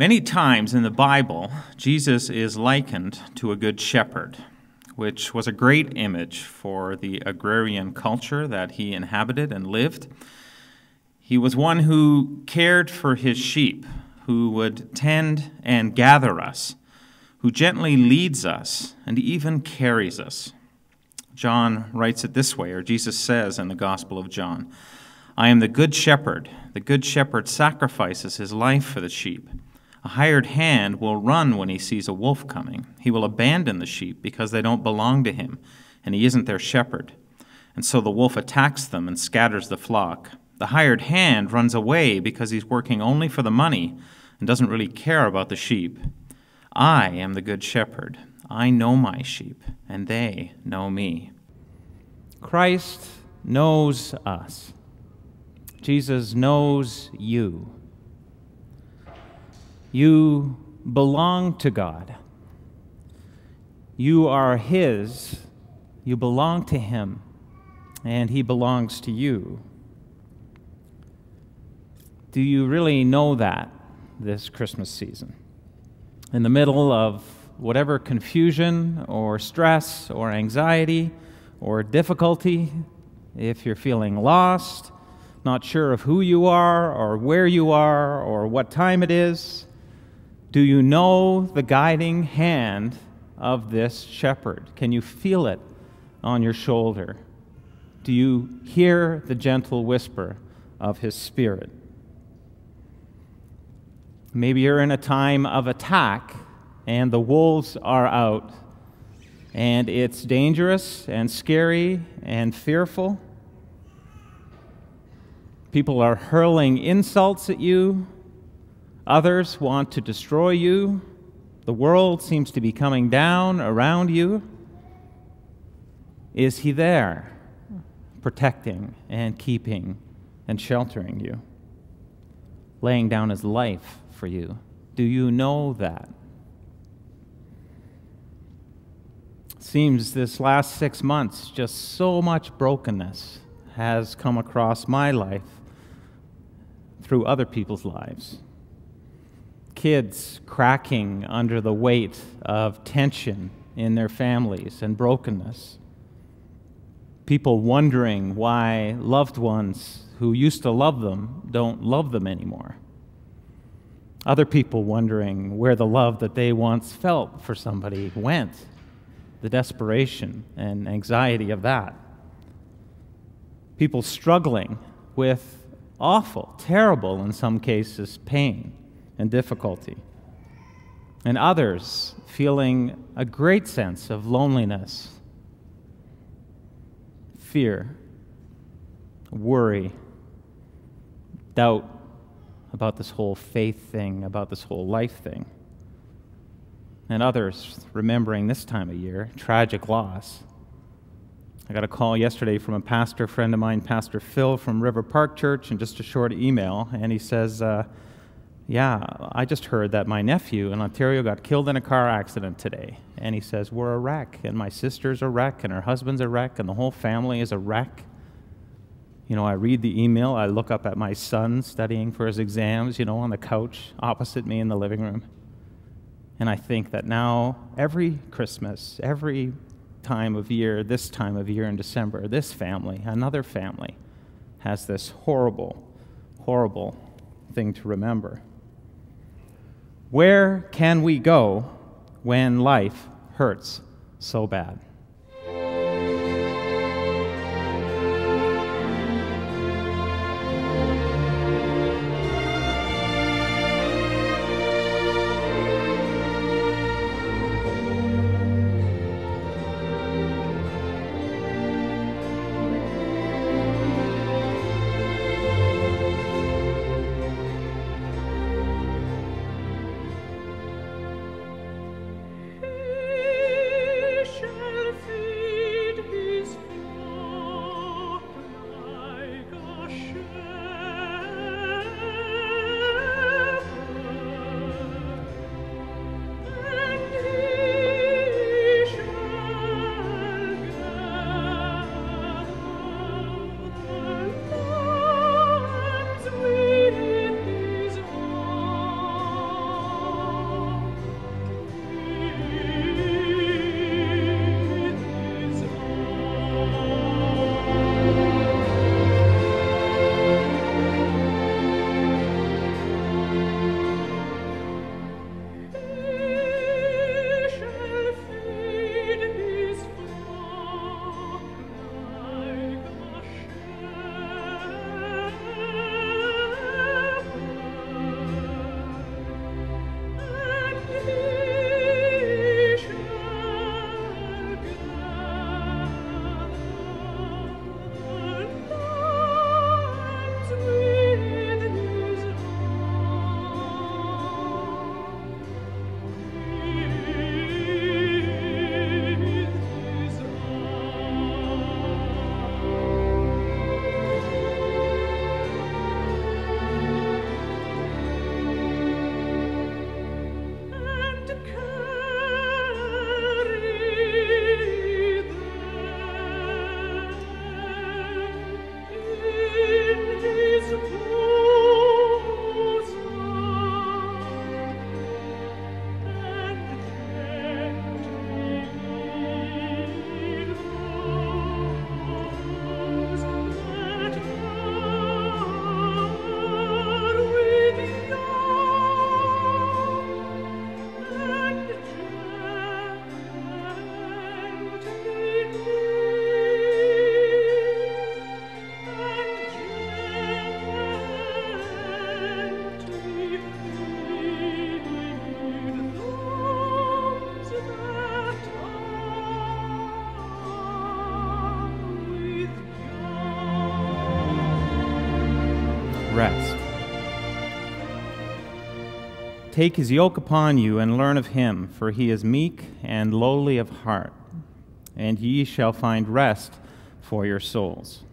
Many times in the Bible, Jesus is likened to a good shepherd, which was a great image for the agrarian culture that he inhabited and lived. He was one who cared for his sheep, who would tend and gather us, who gently leads us and even carries us. John writes it this way, or Jesus says in the Gospel of John I am the good shepherd. The good shepherd sacrifices his life for the sheep. A hired hand will run when he sees a wolf coming. He will abandon the sheep because they don't belong to him, and he isn't their shepherd. And so the wolf attacks them and scatters the flock. The hired hand runs away because he's working only for the money and doesn't really care about the sheep. I am the good shepherd. I know my sheep, and they know me. Christ knows us. Jesus knows you. You belong to God. You are His. You belong to Him, and He belongs to you. Do you really know that this Christmas season? In the middle of whatever confusion or stress or anxiety or difficulty, if you're feeling lost, not sure of who you are or where you are or what time it is, do you know the guiding hand of this shepherd? Can you feel it on your shoulder? Do you hear the gentle whisper of his spirit? Maybe you're in a time of attack and the wolves are out, and it's dangerous and scary and fearful. People are hurling insults at you Others want to destroy you. The world seems to be coming down around you. Is He there, protecting and keeping and sheltering you? Laying down His life for you? Do you know that? Seems this last six months, just so much brokenness has come across my life through other people's lives kids cracking under the weight of tension in their families and brokenness. People wondering why loved ones who used to love them don't love them anymore. Other people wondering where the love that they once felt for somebody went, the desperation and anxiety of that. People struggling with awful, terrible, in some cases, pain and difficulty. And others feeling a great sense of loneliness, fear, worry, doubt about this whole faith thing, about this whole life thing. And others remembering this time of year tragic loss. I got a call yesterday from a pastor friend of mine, Pastor Phil from River Park Church, and just a short email, and he says, uh, yeah, I just heard that my nephew in Ontario got killed in a car accident today. And he says, We're a wreck, and my sister's a wreck, and her husband's a wreck, and the whole family is a wreck. You know, I read the email, I look up at my son studying for his exams, you know, on the couch opposite me in the living room. And I think that now, every Christmas, every time of year, this time of year in December, this family, another family, has this horrible, horrible thing to remember. Where can we go when life hurts so bad? Take his yoke upon you and learn of him, for he is meek and lowly of heart, and ye shall find rest for your souls.